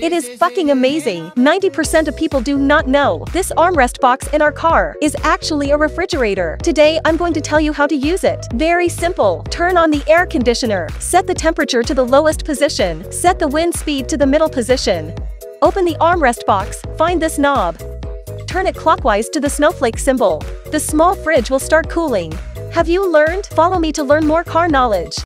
It is fucking amazing. 90% of people do not know this armrest box in our car is actually a refrigerator. Today, I'm going to tell you how to use it. Very simple. Turn on the air conditioner. Set the temperature to the lowest position. Set the wind speed to the middle position. Open the armrest box, find this knob. Turn it clockwise to the snowflake symbol. The small fridge will start cooling. Have you learned? Follow me to learn more car knowledge.